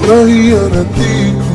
I traían a ti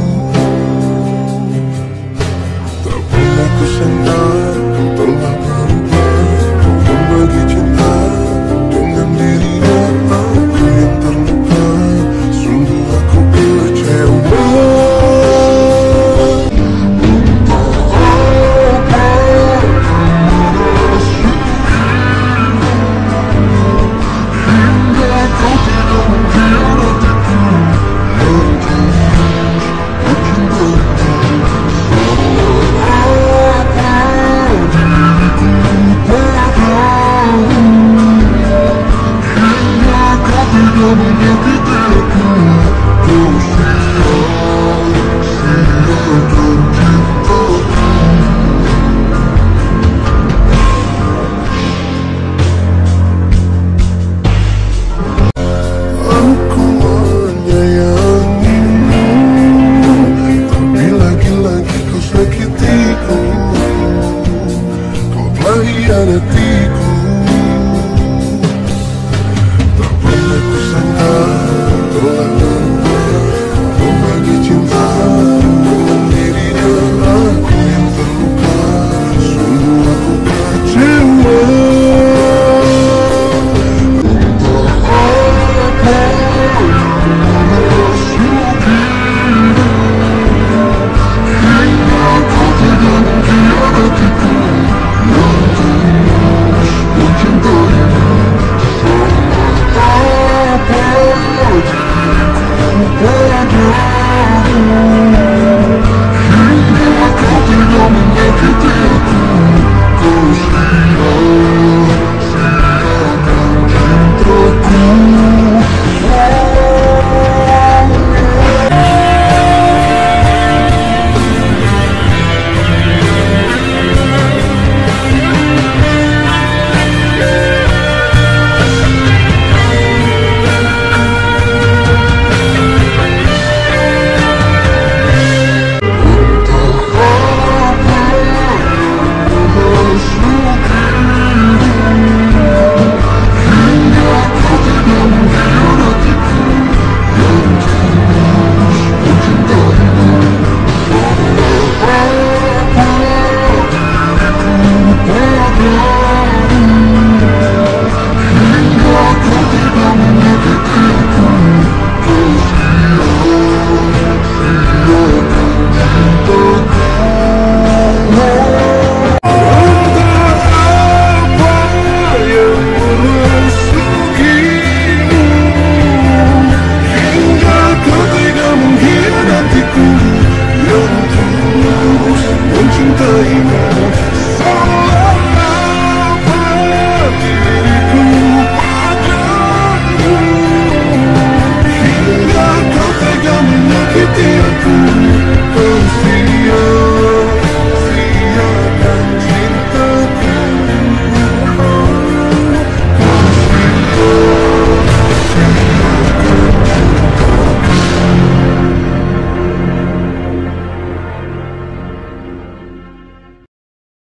cười